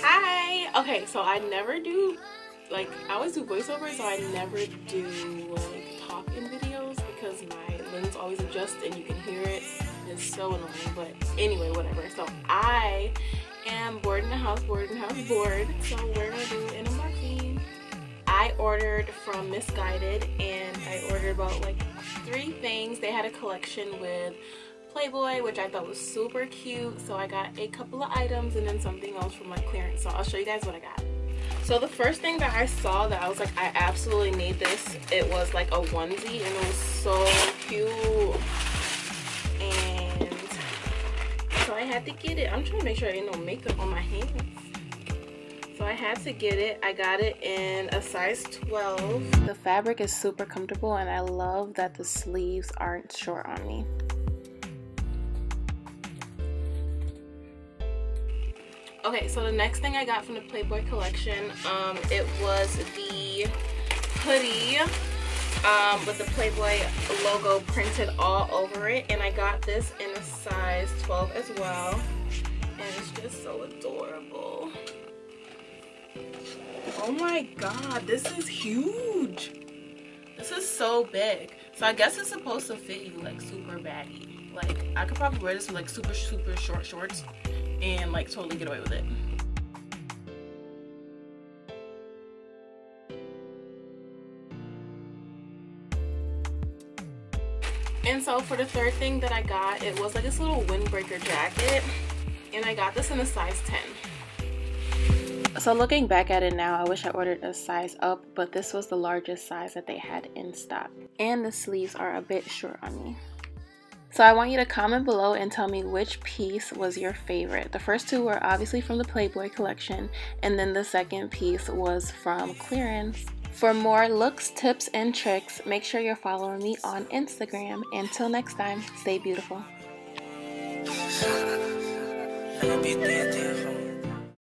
Hi! Okay, so I never do, like, I always do voiceovers, so I never do, like, talk in videos because my lens always adjusts and you can hear it. It's so annoying, but anyway, whatever. So I am bored in the house, bored in the house, bored. So we're gonna do an unboxing. I ordered from Missguided and I ordered about like three things. They had a collection with Playboy, which I thought was super cute. So I got a couple of items and then something else from like clearance. So I'll show you guys what I got. So the first thing that I saw that I was like, I absolutely need this, it was like a onesie and it was so cute. And so I had to get it. I'm trying to make sure there ain't no makeup on my hands. So I had to get it. I got it in a size 12. The fabric is super comfortable and I love that the sleeves aren't short on me. Okay, so the next thing I got from the Playboy collection, um, it was the hoodie um, with the Playboy logo printed all over it. And I got this in a size 12 as well. And it's just so adorable. Oh my god, this is huge. This is so big. So I guess it's supposed to fit you like super baggy. Like I could probably wear this with like super super short shorts and like totally get away with it. And so for the third thing that I got, it was like this little windbreaker jacket. And I got this in a size 10. So looking back at it now, I wish I ordered a size up, but this was the largest size that they had in stock. And the sleeves are a bit short on me. So I want you to comment below and tell me which piece was your favorite. The first two were obviously from the Playboy collection, and then the second piece was from clearance. For more looks, tips, and tricks, make sure you're following me on Instagram. Until next time, stay beautiful.